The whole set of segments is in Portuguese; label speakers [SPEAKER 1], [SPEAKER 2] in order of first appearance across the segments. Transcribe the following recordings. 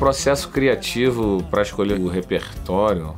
[SPEAKER 1] processo criativo para escolher o repertório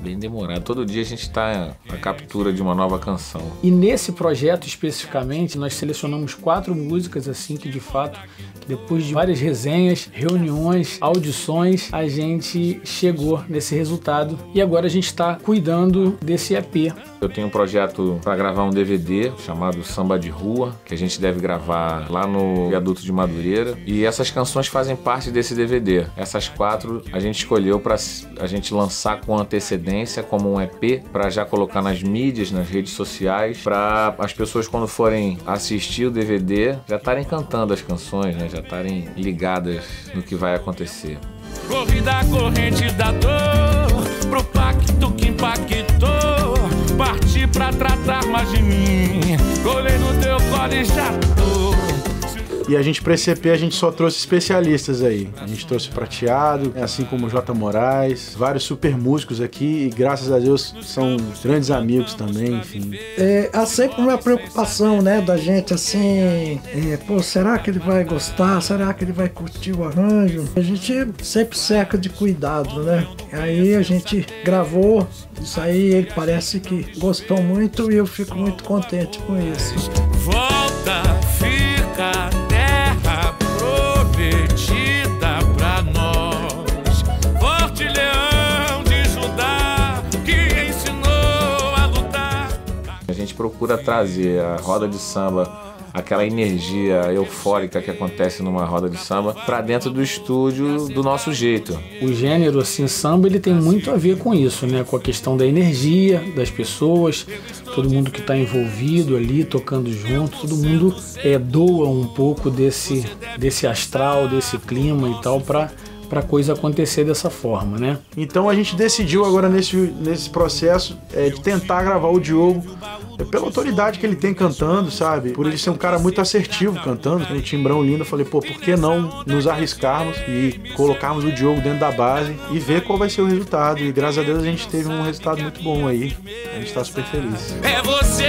[SPEAKER 1] bem demorado. Todo dia a gente está à captura de uma nova canção.
[SPEAKER 2] E nesse projeto especificamente, nós selecionamos quatro músicas assim que de fato, depois de várias resenhas, reuniões, audições, a gente chegou nesse resultado e agora a gente está cuidando desse EP.
[SPEAKER 1] Eu tenho um projeto para gravar um DVD chamado Samba de Rua, que a gente deve gravar lá no Viaduto de Madureira. E essas canções fazem parte desse DVD. Essas quatro a gente escolheu para a gente lançar com antecedência como um EP para já colocar nas mídias, nas redes sociais, para as pessoas quando forem assistir o DVD já estarem cantando as canções, né? já estarem ligadas no que vai acontecer.
[SPEAKER 3] Corrida corrente da dor pro pacto que impactou. Parti pra tratar mais de mim. Colei no teu colo e já tô.
[SPEAKER 4] E a gente, para esse EP, a gente só trouxe especialistas aí. A gente trouxe Prateado, assim como J. Moraes, vários super músicos aqui e graças a Deus são grandes amigos também, enfim.
[SPEAKER 5] É, há sempre uma preocupação, né, da gente assim, é, pô, será que ele vai gostar? Será que ele vai curtir o arranjo? A gente sempre cerca de cuidado, né? Aí a gente gravou, isso aí ele parece que gostou muito e eu fico muito contente com isso.
[SPEAKER 3] Volta, fica
[SPEAKER 1] procura trazer a roda de samba, aquela energia eufórica que acontece numa roda de samba, para dentro do estúdio do nosso jeito.
[SPEAKER 2] O gênero assim samba ele tem muito a ver com isso, né? Com a questão da energia das pessoas, todo mundo que está envolvido ali tocando junto, todo mundo é, doa um pouco desse desse astral, desse clima e tal para para coisa acontecer dessa forma, né?
[SPEAKER 4] Então a gente decidiu agora nesse, nesse processo é, de tentar gravar o Diogo é, pela autoridade que ele tem cantando, sabe? Por ele ser um cara muito assertivo cantando, tem um timbrão lindo. Eu falei, pô, por que não nos arriscarmos e colocarmos o Diogo dentro da base e ver qual vai ser o resultado? E graças a Deus a gente teve um resultado muito bom aí. A gente tá super feliz.
[SPEAKER 3] É você.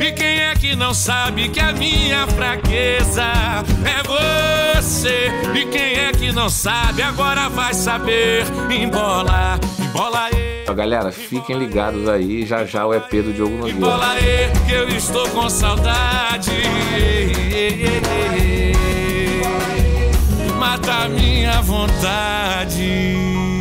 [SPEAKER 3] E quem é que não sabe que a minha fraqueza é você? E quem é que não sabe agora vai saber. Embola, embola aí.
[SPEAKER 1] Então, galera, fiquem ligados aí, já já o EP do Diogo Nogueira.
[SPEAKER 3] Embola aí, que eu estou com saudade. Mata a minha vontade.